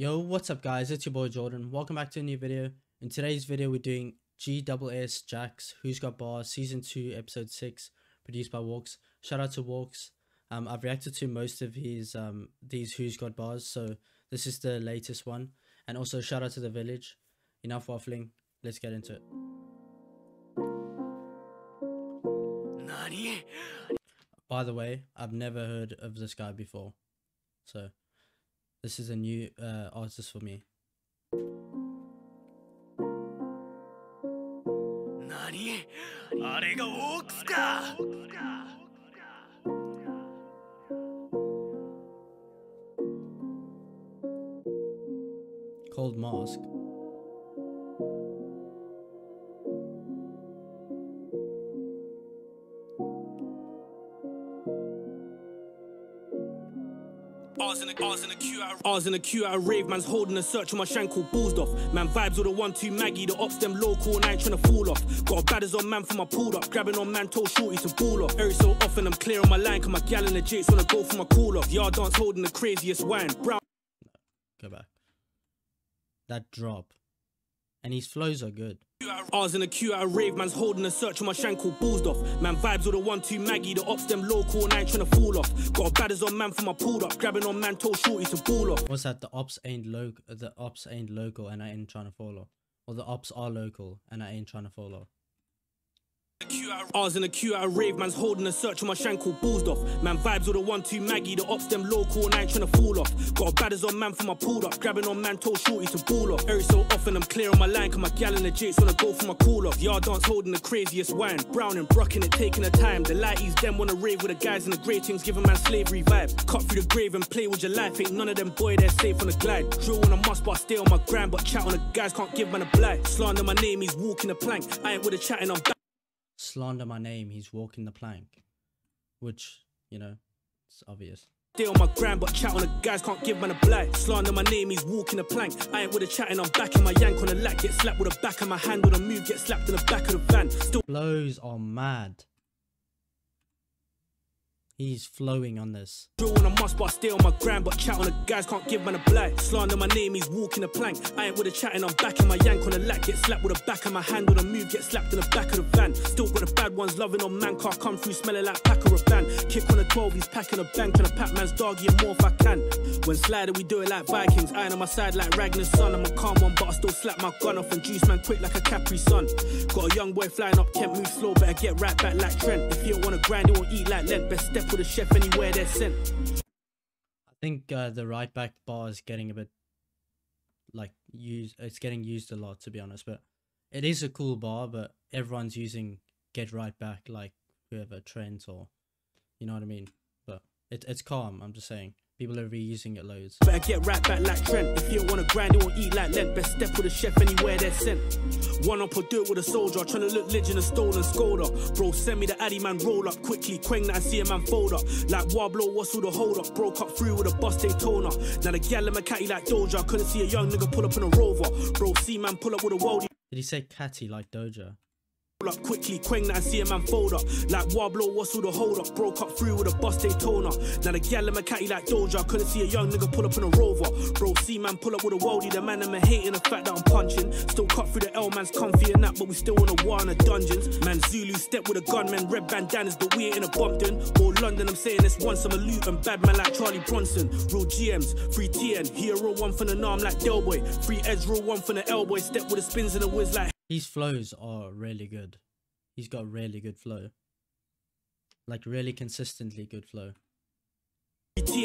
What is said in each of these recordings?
Yo, what's up guys? It's your boy Jordan. Welcome back to a new video. In today's video, we're doing GSS Jax, Who's Got Bars, Season 2, Episode 6, produced by Walkz. Shout out to Walkz. Um, I've reacted to most of his um these Who's Got Bars, so this is the latest one. And also shout out to The Village. Enough waffling, let's get into it. By the way, I've never heard of this guy before. So, this is a new uh, artist for me. Called Mask. Ours in the ours in the queue ours in the at a rave, man's holding a search on my shankle bullsed off. Man vibes with the one two Maggie, the ops them local and I ain't tryna fall off. Got a badders on man for my pulled up, grabbing on man told shorty to ball off. Every so often I'm clear on my line, cause my gal in the jakes wanna go for my call off. Yard dance holding the craziest wine. Brown Go back. That drop. And his flows are good. Ours in the queue at a rave, man's holding a search on my shankle bullsed off. Man vibes with a one two Maggie, the ops them local and I ain't tryna fall off. Got a badders on man for my pulled up, grabbing on man told shorty to ball off. What's that? The ops ain't local. The ops ain't local, and I ain't trying to follow. Or the ops are local, and I ain't trying to follow. I was in the queue at a rave, man's holding a search on my shankle bullsed off. Man vibes with the one two Maggie, the ops them local and I ain't fall off. Got a badders on man for my pulled up, grabbing on man told shorty to ball off. Every so often I'm clear on my line, cause my gal in the jakes wanna go for my call off. Yard dance holding the craziest wine, brown and brucking it, taking the time. The lighties them wanna rave with the guys in the grey things, giving man slavery vibe. Cut through the grave and play with your life, ain't none of them boy they're safe on the glide. Drill on a must, but I stay on my grind, but chat on the guys can't give man a blight. Slander my name, he's walking the plank. I ain't with the chatting, I'm back. Slander my name, he's walking the plank. Which, you know, it's obvious. Stay on my grind, but chat on the guys can't give man a blight. Slander my name, he's walking the plank. I ain't with the chatting, I'm back in my yank on the lack. Get slapped with the back of my hand on a move, get slapped in the back of the van. Still Flows are mad. He's flowing on this. on a must, but I stay on my grind. But chat on the guys can't give man a blight. Slander my name, he's walking a plank. I ain't with the chatting, I'm back in my yank on the lack. Get slapped with the back of my hand on a move, get slapped in the back of the van. Still got the bad ones loving on man, car come through smelling like pack or a van. Kick on a 12, he's packing a bank on a Pac Man's dog, yeah, more if I can. When sliding, we do it like Vikings. Iron on my side like Ragnar's son. I'm a calm one, but I still slap my gun off and juice man quick like a Capri Sun. Got a young boy flying up, can't move slow, better get right back like Trent. If you don't wanna grind, you won't eat like Lent. Best step with a chef anywhere they're sent. I think uh, the right back bar is getting a bit like used. It's getting used a lot, to be honest. But it is a cool bar. But everyone's using get right back, like whoever Trent or you know what I mean. But it, it's calm. I'm just saying. People are reusing it loads. Better get right back like Trent. If you don't wanna grind, you won't eat like Lent. Best step with a chef anywhere they're sent. One up or do it with a soldier. Tryna look legend in a stolen scolder. Bro, send me the addy man, roll up quickly. Quang that I see a man fold up. Like Wablo, what's all the hold up? Broke up through with a bust Daytona. Now the gal in my catty like Doja. Couldn't see a young nigga pull up in a rover. Bro, see man pull up with a worldie. Did he say catty like Doja? Up quickly, Quang that I see a man fold up. Like Wablo, what's all the hold up? Broke up through with a bust Daytona. Now the gal in my catty like Doja. Couldn't see a young nigga pull up in a rover. Bro, see man pull up with a worldie. The man I'm hating the fact that I'm punching. Still cut through the L man's comfy and that, but we still on a war in the dungeons. Man, Zulu step with a gunman, red bandanas, but we ain't in a Bumpton. All London, I'm saying this once, I'm a loot and bad man like Charlie Bronson. Real GMs, free TN, hero one for the arm like Del Boy. Free Edge, roll one for the L boy. Step with the spins and the whiz like His flows are really good. He's got really good flow. Like really consistently good flow.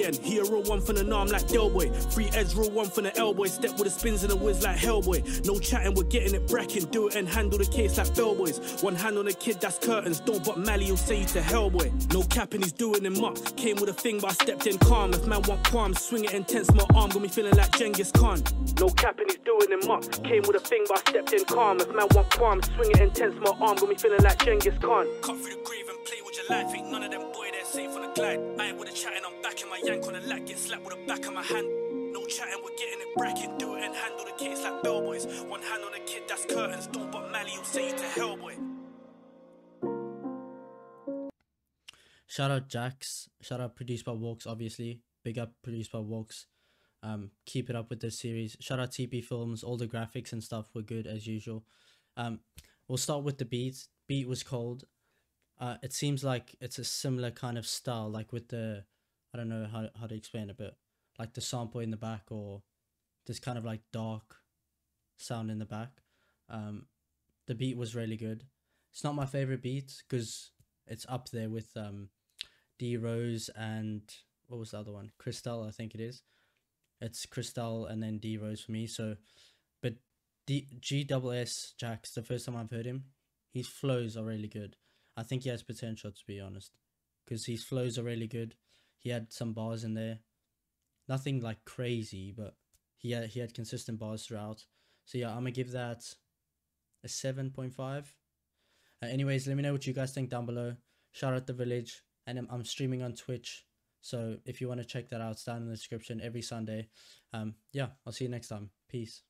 TN, hero one for the arm like Del Boy. Free edge roll one for the elbow. Step with the spins and the whiz like Hellboy. No chatting, we're getting it bracking. Do it and handle the case like Bellboys. One hand on the kid, that's curtains. Don't but Mally, you'll say you to Hellboy. No capping, he's doing him up. Came with a thing, but I stepped in calm. If man want qualms, swing it intense. My arm got me feeling like Genghis Khan. No capping, he's doing him up. Came with a thing, but I stepped in calm. If man want qualms, swing it intense. My arm got me feeling like Genghis Khan. Cut through the grave and play with your life. Ain't none of them boy, they're safe the glide. I ain't with the chatting, I'm back in my yank on the lack. Get slapped with the back of my hand. No chatting, we're getting it bracking. Do it and handle the like bellboys. One hand on the kid, that's curtains. Don't but Mally, you'll say you to Hellboy. Shout out Jax. Shout out produced by Walkz, obviously. Big up produced by Walkz. Um, keep it up with this series. Shout out TP Films. All the graphics and stuff were good as usual. Um, we'll start with the beats. Beat was cold. Uh, it seems like it's a similar kind of style, like with the, I don't know how how to explain it, but like the sample in the back or this kind of like dark sound in the back. Um, the beat was really good. It's not my favorite beat because it's up there with um, D Rose and what was the other one? Crystal, I think it is. It's Crystal and then D Rose for me. So, but D G double S Jax, the first time I've heard him, his flows are really good. I think he has potential to be honest, because his flows are really good. He had some bars in there, nothing like crazy, but he had he had consistent bars throughout. So yeah, I'm gonna give that a seven point five. Uh, anyways, let me know what you guys think down below. Shout out the village, and I'm, I'm streaming on Twitch. So if you want to check that out, it's down in the description every Sunday. Um, yeah, I'll see you next time. Peace.